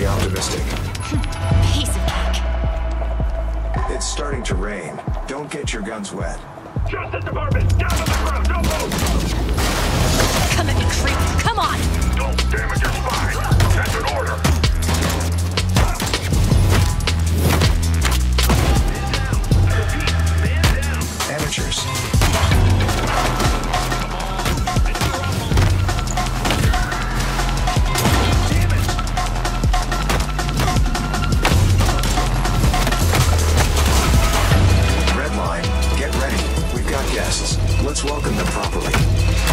cautiously optimistic. Piece of cake. It's starting to rain. Don't get your guns wet. Justice Department, down on the ground, don't move! Come at me, creep. Come on! Don't damage your spine. That's an order. Amateurs. Let's welcome them properly.